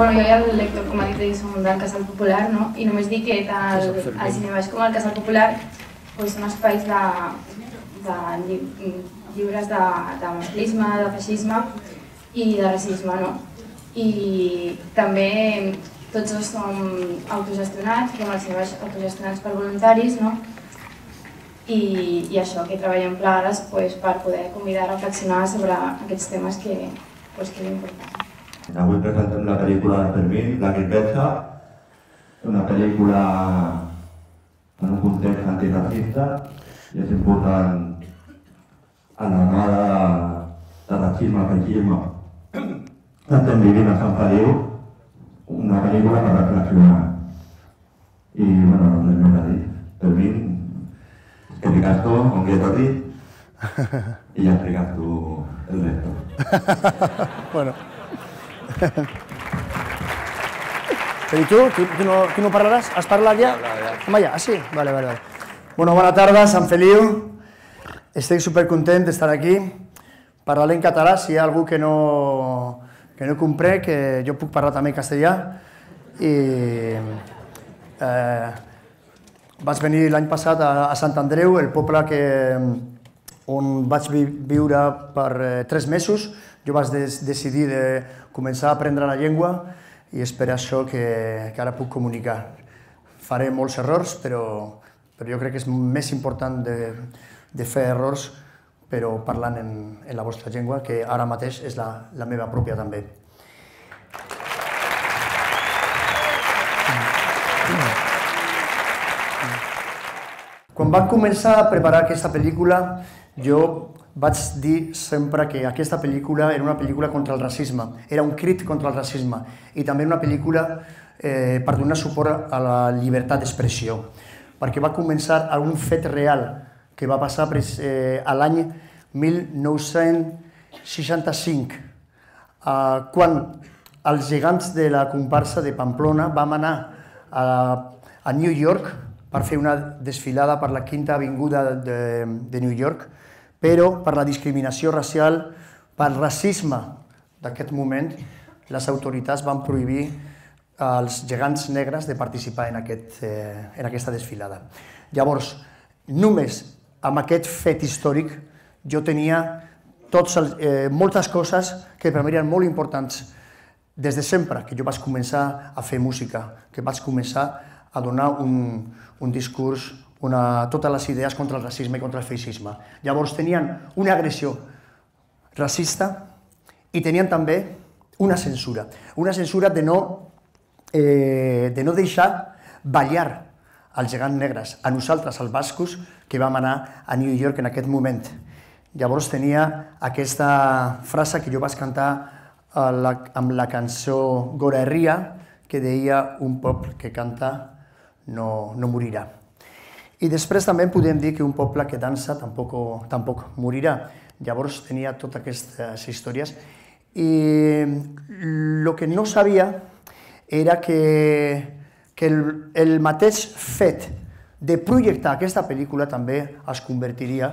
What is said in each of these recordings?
Bueno, jo i el lector, com ha dit, som del Casal Popular, no? I només dic que tant el, el Cinebaix com el Casal Popular pues, són espais de, de lli, lliures de, de masclisme, de feixisme i de racisme, no? I també tots dos som autogestionats, com el Cinebaix autogestionats per voluntaris, no? I, i això, que treballem plegades pues, per poder convidar a reflexionar sobre aquests temes que, pues, que és important. Avui presentem la pel·lícula de Fermín, La Guinversa, una pel·lícula en un context antiracista i és important en la nova de racisme, feixisme que estem vivint a Sant Feliu, una pel·lícula per reflexionar. I, bueno, no res més a dir. Fermín, que ricasco, ongi etorri, i ja explicat tu el resto. bueno. ¿Y tú? ¿Tú, tú no, ¿Tú no parlaràs? Has parlat ja? Home, ja, ah, sí? Vale, vale, vale. Bueno, bona tarda, Sant Feliu. Estic supercontent d'estar aquí. Parlar en català, si hi ha algú que no, que no compré, que jo puc parlar també en castellà. I eh, vaig venir l'any passat a, a Sant Andreu, el poble que, on vaig vi, viure per eh, tres mesos. Jo vaig des, decidir de començar a aprendre la llengua i és per això que, que ara puc comunicar. Faré molts errors, però, però jo crec que és més important de, de fer errors però parlant en, en la vostra llengua, que ara mateix és la, la meva pròpia també. Quan vam començar a preparar aquesta pel·lícula, jo vaig dir sempre que aquesta pel·lícula era una pel·lícula contra el racisme, era un crit contra el racisme. I també una pel·lícula eh, per donar suport a la llibertat d'expressió, perquè va començar a un fet real que va passar eh, a l'any 1965, eh, quan els gegants de la comparsa de Pamplona vam anar a, a New York per fer una desfilada per la quinta avinguda de, de New York, però per la discriminació racial, pel racisme d'aquest moment, les autoritats van prohibir als gegants negres de participar en, aquest, eh, en aquesta desfilada. Llavors, només amb aquest fet històric jo tenia tots els, eh, moltes coses que per mi eren molt importants des de sempre que jo vaig començar a fer música, que vaig començar a donar un, un discurs, una, totes les idees contra el racisme i contra el feixisme. Llavors tenien una agressió racista i tenien també una censura. Una censura de no, eh, de no deixar ballar als gegants negres, a nosaltres, els bascos, que vam anar a New York en aquest moment. Llavors tenia aquesta frase que jo vaig cantar la, amb la cançó Gora Ria, que deia un poble que canta no, no morirà. I després també podem dir que un poble que dansa tampoc, tampoc morirà. Llavors tenia totes aquestes històries. I el que no sabia era que, que el, el mateix fet de projectar aquesta pel·lícula també es convertiria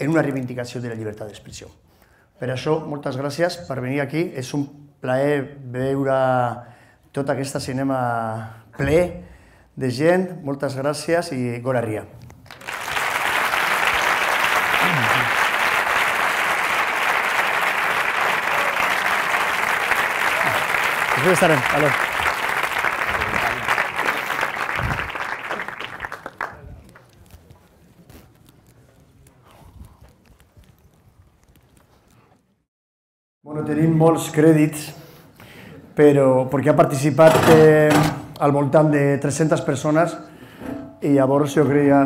en una reivindicació de la llibertat d'expressió. Per això, moltes gràcies per venir aquí. És un plaer veure tot aquest cinema ple de gent, moltes gràcies i Gora Ria. Després estarem. Valeu. Bueno, tenim molts crèdits, però perquè ha participat eh, al voltant de 300 persones i llavors jo creia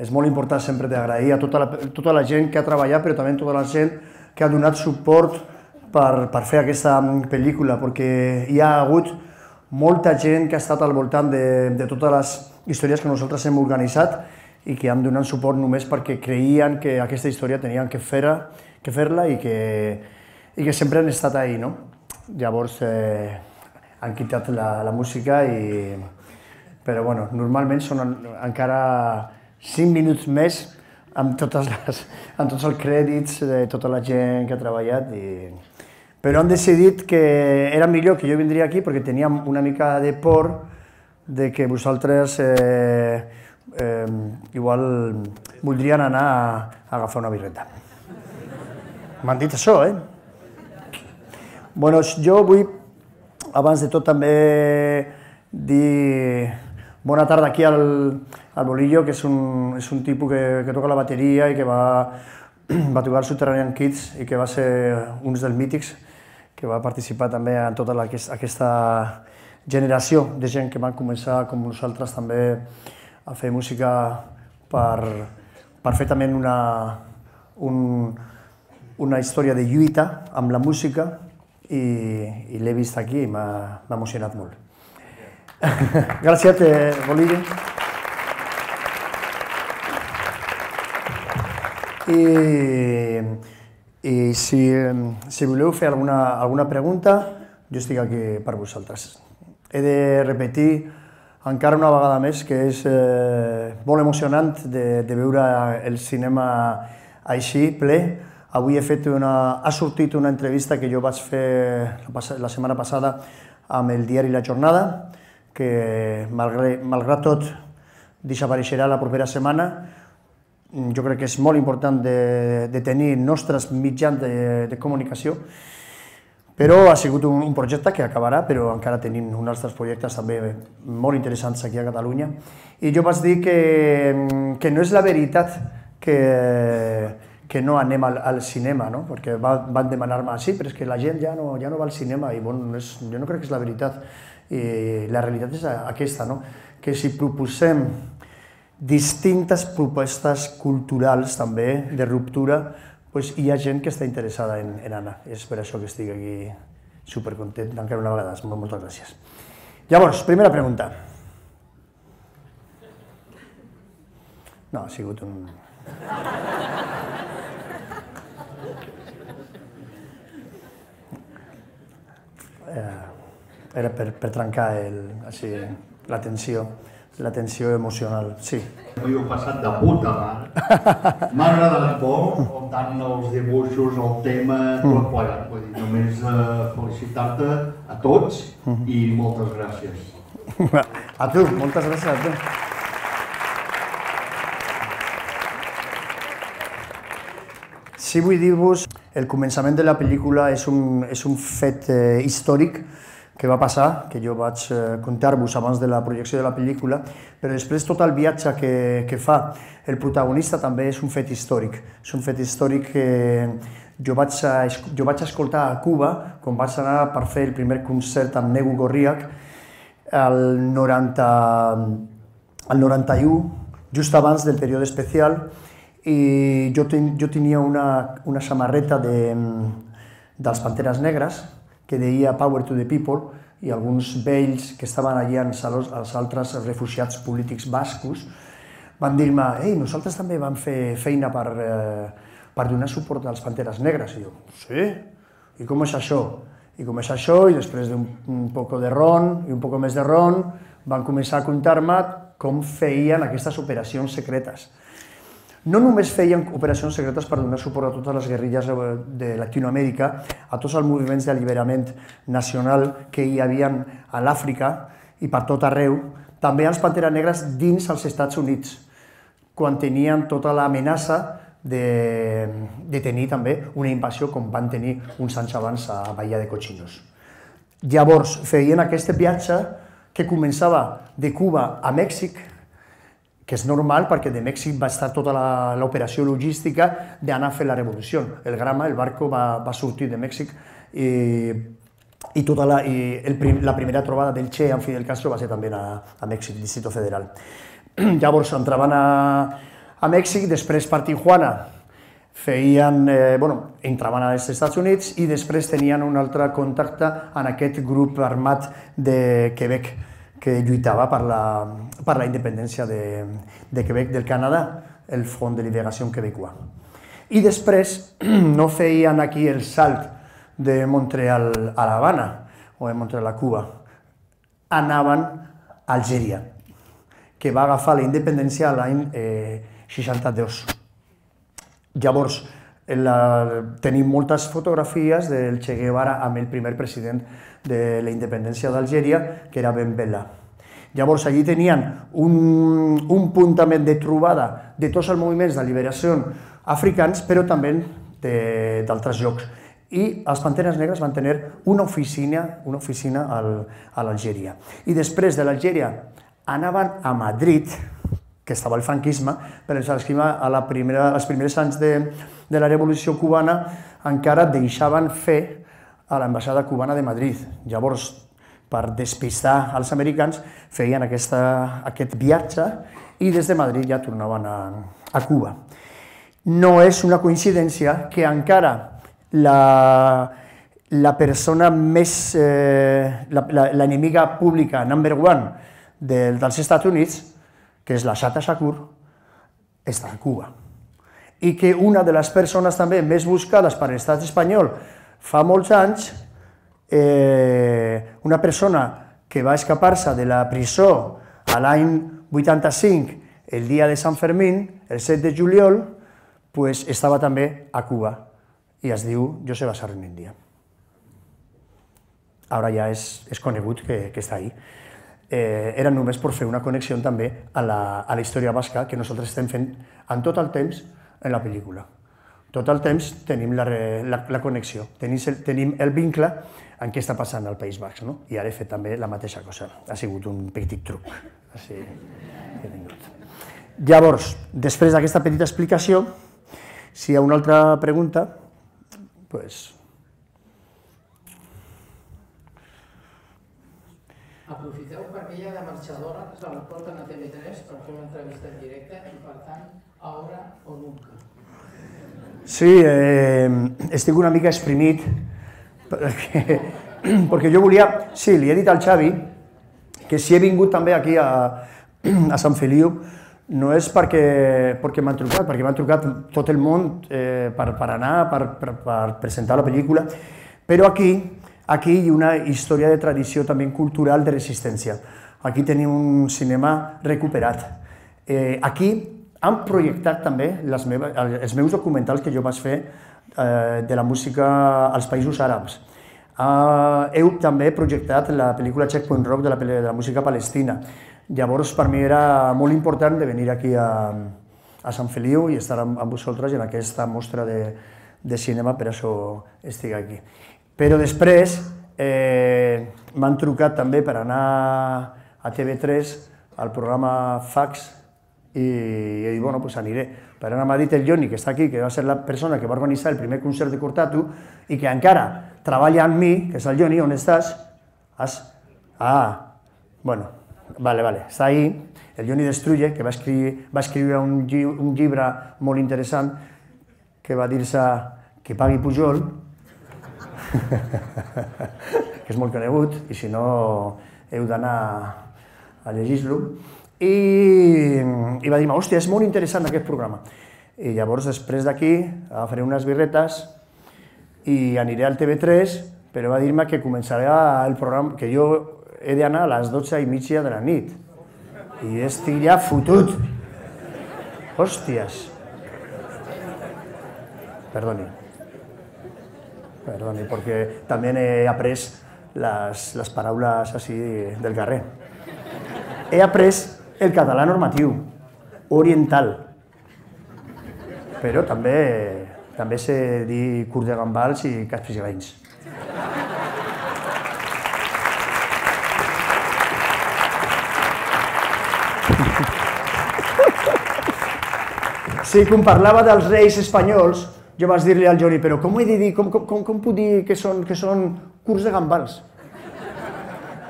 és molt important sempre d'agrair a tota la, tota la gent que ha treballat, però també a tota la gent que ha donat suport per, per fer aquesta pel·lícula, perquè hi ha hagut molta gent que ha estat al voltant de, de totes les històries que nosaltres hem organitzat i que han donat suport només perquè creien que aquesta història tenien que fer-la que fer i, que, i que sempre han estat ahí. No? Llavors, eh, han quitat la, la música i... Però bueno, normalment són encara 5 minuts més amb, totes les, amb tots els crèdits de tota la gent que ha treballat i però han decidit que era millor que jo vindria aquí perquè teníem una mica de por de que vosaltres eh, eh, igual voldrien anar a, a agafar una birreta. M'han dit això, eh? Bueno, jo vull, abans de tot, també dir bona tarda aquí al, al Bolillo, que és un, és un tipus que, que toca la bateria i que va, va tocar el Subterranean Kids i que va ser un dels mítics que va participar també en tota la, aquesta generació de gent que van començar, com nosaltres, també a fer música per, per fer també una, un, una història de lluita amb la música i, i l'he vist aquí i m'ha emocionat molt. Gràcies, eh, Bolillo. I i si, si voleu fer alguna, alguna pregunta, jo estic aquí per vosaltres. He de repetir encara una vegada més que és eh, molt emocionant de, de veure el cinema així, ple. Avui he fet una, ha sortit una entrevista que jo vaig fer la, setmana passada amb el diari La Jornada, que malgrat, malgrat tot desapareixerà la propera setmana, jo crec que és molt important de, de tenir nostres mitjans de, de comunicació, però ha sigut un, un projecte que acabarà, però encara tenim uns altres projectes també molt interessants aquí a Catalunya. I jo vaig dir que, que no és la veritat que, que no anem al, al cinema, no? perquè va, van demanar-me, sí, però és que la gent ja no, ja no va al cinema, i bon, és, jo no crec que és la veritat. I la realitat és aquesta, no? que si proposem distintes propostes culturals també de ruptura, pues hi ha gent que està interessada en, en anar. És per això que estic aquí supercontent, encara una vegada. Molt, moltes gràcies. Llavors, primera pregunta. No, ha sigut un... era per, per trencar el, així, la tensió la tensió emocional, sí. Jo he passat de puta mare. M'ha agradat molt, tant els dibuixos, el tema, tot mm. plegat. Vull dir, només uh, felicitar-te a tots mm-hmm. i moltes gràcies. A tu, moltes gràcies a tu. Sí, vull dir-vos, el començament de la pel·lícula és un, és un fet eh, històric que va passar, que jo vaig eh, contar-vos abans de la projecció de la pel·lícula, però després tot el viatge que, que fa el protagonista també és un fet històric. És un fet històric que jo vaig, a, jo vaig escoltar a Cuba quan vaig anar per fer el primer concert amb Negu Gorriak el 90, el 91, just abans del període especial, i jo, ten, jo tenia una, una samarreta de, dels Panteres Negres, que deia Power to the People, i alguns vells que estaven allà amb els altres refugiats polítics bascos van dir-me, ei, nosaltres també vam fer feina per, eh, per donar suport als Panteres Negres. I jo, sí? I com és això? I com és això? I després d'un un poc de ron i un poc més de ron van començar a contar-me com feien aquestes operacions secretes no només feien operacions secretes per donar suport a totes les guerrilles de Latinoamèrica, a tots els moviments d'alliberament nacional que hi havia a l'Àfrica i per tot arreu, també als Panteres Negres dins els Estats Units, quan tenien tota l'amenaça de, de tenir també una invasió com van tenir uns anys abans a Bahia de Cochinos. Llavors feien aquest viatge que començava de Cuba a Mèxic, que és normal perquè de Mèxic va estar tota l'operació logística d'anar a fer la revolució. El Grama, el barco, va, va sortir de Mèxic i, i, tota la, i el, la primera trobada del Che amb Fidel Castro va ser també a, a Mèxic, Distrito Federal. Llavors entraven a, a Mèxic, després per Tijuana feien, eh, bueno, entraven als Estats Units i després tenien un altre contacte en aquest grup armat de Quebec, que lluitava per la, per la independència de, de Quebec del Canadà, el Front de Liberació Quebecois. I després no feien aquí el salt de Montreal a l'Havana o de Montreal a Cuba, anaven a Algèria, que va agafar la independència l'any eh, 62. Llavors, la, tenim moltes fotografies del Che Guevara amb el primer president de la independència d'Algèria, que era Ben Bella. Llavors, allí tenien un, un punt també de trobada de tots els moviments de liberació africans, però també d'altres llocs. I els Panteres Negres van tenir una oficina, una oficina al, a l'Algèria. I després de l'Algèria anaven a Madrid, que estava el franquisme, per exemple, a la primera, als primers anys de, de la Revolució Cubana encara deixaven fer a l'ambaixada cubana de Madrid. Llavors, per despistar els americans, feien aquesta, aquest viatge i des de Madrid ja tornaven a, a Cuba. No és una coincidència que encara la, la persona més, eh, l'enemiga pública number one de, dels Estats Units, que és la Shata Shakur, està a Cuba. I que una de les persones també més buscades per l'estat espanyol fa molts anys, eh, una persona que va escapar-se de la presó a l'any 85, el dia de Sant Fermín, el 7 de juliol, pues, estava també a Cuba i es diu Joseba Sarreníndia. Ara ja és, és conegut que, que està ahí eh, era només per fer una connexió també a la, a la història basca que nosaltres estem fent en tot el temps en la pel·lícula. Tot el temps tenim la, la, la connexió, tenim el, tenim el vincle en què està passant al País Basc, no? i ara he fet també la mateixa cosa. Ha sigut un petit truc. Així he vingut. Llavors, després d'aquesta petita explicació, si hi ha una altra pregunta, pues, Aprofiteu ha de se la porten a TV3 per fer una entrevista en directe i per tant, ara o nunca. Sí, eh, estic una mica exprimit perquè, perquè jo volia... Sí, li he dit al Xavi que si he vingut també aquí a, a Sant Feliu no és perquè, perquè m'han trucat, perquè m'han trucat tot el món eh, per, per anar, per, per, per presentar la pel·lícula, però aquí Aquí hi ha una història de tradició també cultural de resistència. Aquí tenim un cinema recuperat. Eh, aquí han projectat també les meves, els meus documentals que jo vaig fer eh, de la música als països àrabs. Uh, heu també projectat la pel·lícula Checkpoint Rock de la, de la música palestina. Llavors, per mi era molt important de venir aquí a, a Sant Feliu i estar amb, amb vosaltres en aquesta mostra de, de cinema, per això estic aquí. Però després eh, m'han trucat també per anar a TV3 al programa Fax i he dit, bueno, pues aniré. Per anar m'ha dit el Joni, que està aquí, que va ser la persona que va organitzar el primer concert de Cortatu i que encara treballa amb mi, que és el Joni, on estàs? Has... Ah, bueno, vale, vale, està ahí, el Joni Destruye, que va escriure, va escriure un, lli un llibre molt interessant que va dir-se que pagui Pujol, que és molt conegut, i si no heu d'anar a llegir-lo. I, I va dir hòstia, és molt interessant aquest programa. I llavors, després d'aquí, agafaré unes birretes i aniré al TV3, però va dir-me que començarà el programa, que jo he d'anar a les 12 i mitja de la nit. I estic ja fotut. Hòsties. Perdoni. Perdoni, perquè també he après les, les paraules així del carrer. He après el català normatiu, oriental, però també, també sé dir curt de gambals i caspis greins. Sí, quan parlava dels reis espanyols, jo vaig dir-li al Joni, però com he de dir, com, com, com, com puc dir que són, que són curs de gambals?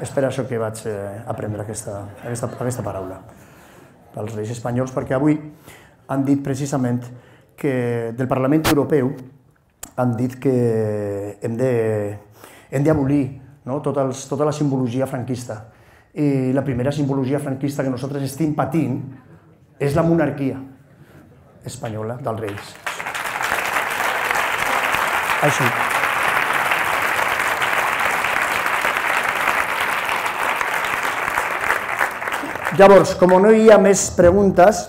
És per això que vaig eh, aprendre aquesta, aquesta, aquesta paraula pels reis espanyols, perquè avui han dit precisament que del Parlament Europeu han dit que hem d'abolir no? Tot els, tota la simbologia franquista. I la primera simbologia franquista que nosaltres estem patint és la monarquia espanyola dels reis. Així. Llavors, com no hi ha més preguntes,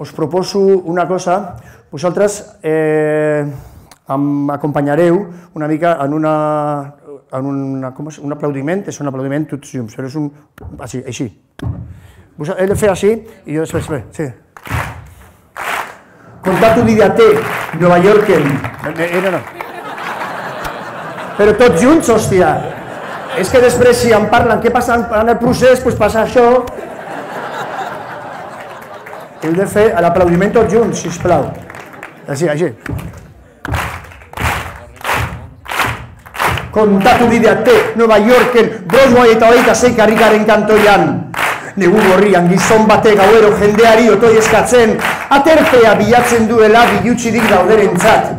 us proposo una cosa, vosaltres eh, m'acompanyareu una mica en una, en una, com és? un aplaudiment, és un aplaudiment tots junts, però és un, així, així. Vos he de fer així i jo després, bé, sí. Contato di te, Nova York, eh, no, no. Però tots junts, hòstia. És que després si em parlen què passa en el procés, doncs passa això. Heu de fer l'aplaudiment tots junts, sisplau. Així, així. Kontatu te, Nova Yorken, Broadway eta hogeita zei karrikaren kantoian. Negu gorrian gizon bate gauero jendeari otoi eskatzen, aterpea bilatzen duela bilutsirik dauderentzat.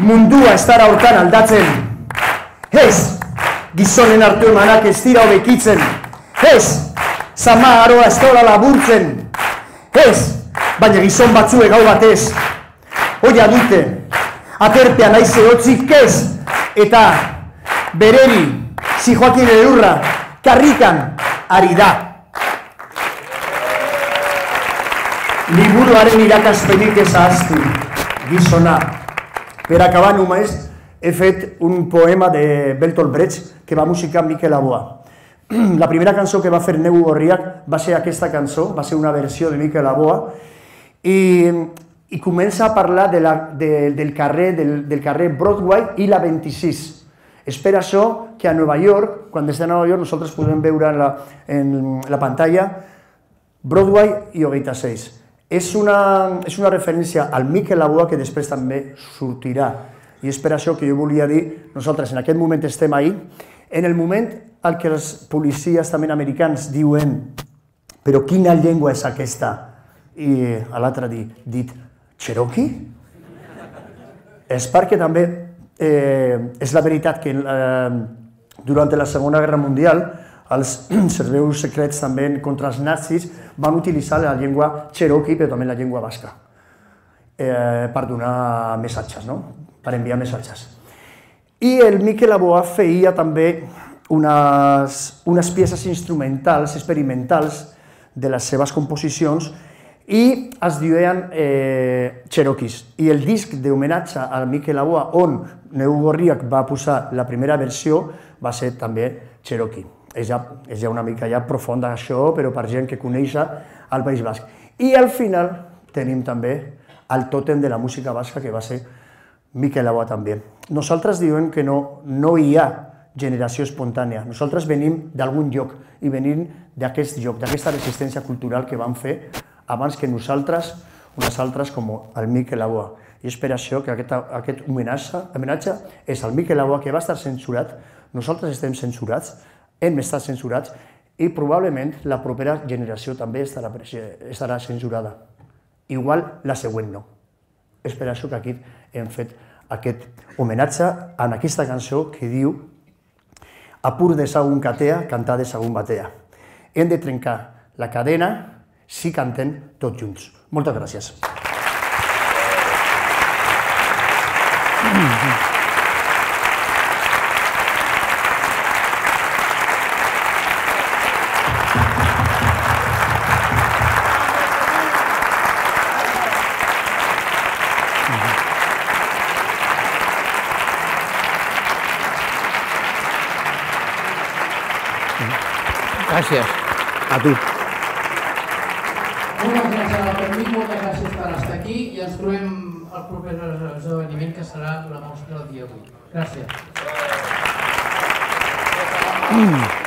Mundua ez dara hortan aldatzen. Ez, gizonen hartu emanak ez dira hobekitzen. Ez, zama aroa ez dola laburtzen. Ez, baina gizon batzue gau batez. Oia dute, aterpea naize hotzik ez, eta bereri, zi joakin erurra, karrikan, ari da. Liburuaren irakaspenik ez ahaztu, gizona. Per acabar només, he fet un poema de Bertolt Brecht que va musicar Miquel Aboa. La primera cançó que va fer Neu Gorriac va ser aquesta cançó, va ser una versió de Miquel Aboa, i, i comença a parlar de la, de, del, carrer, del, del carrer Broadway i la 26. És per això que a Nova York, quan estem a Nova York, nosaltres podem veure en la, en la pantalla Broadway i Ogeita 6. És una, és una referència al Miquel Aboa que després també sortirà. I és per això que jo volia dir, nosaltres en aquest moment estem ahí, en el moment al que els policies també americans diuen però quina llengua és aquesta? I a l'altre dit, dit Cherokee? És perquè també eh, és la veritat que eh, durant la Segona Guerra Mundial els serveis secrets també contra els nazis van utilitzar la llengua cherokee, però també la llengua basca, eh, per donar missatges, no? Per enviar missatges. I el Miquel Aboa feia també unes, unes peces instrumentals, experimentals, de les seves composicions i es diuen eh, Cherokees. I el disc d'homenatge al Miquel Aboa, on Neu Gorriac va posar la primera versió, va ser també Cherokee. És ja, és ja una mica ja profunda això, però per gent que coneix el País Basc. I al final tenim també el tòtem de la música basca, que va ser Miquel Aboa també. Nosaltres diuen que no, no hi ha generació espontània. Nosaltres venim d'algun lloc i venim d'aquest lloc, d'aquesta resistència cultural que vam fer abans que nosaltres, unes altres com el Miquel Aboa. I és per això que aquest, aquest homenatge, homenatge és el Miquel Aboa, que va estar censurat, nosaltres estem censurats, hem estat censurats, i probablement la propera generació també estarà, estarà censurada. Igual la següent no. És per això que aquí hem fet aquest homenatge en aquesta cançó que diu Apur de sagun catea, cantar de sagun batea. Hem de trencar la cadena si cantem tots junts. Moltes gràcies. Gràcies. A tu. Moltes gràcies a mi, moltes gràcies per estar aquí i ens trobem al proper esdeveniment que serà la mostra del dia 8. Gràcies. Mm.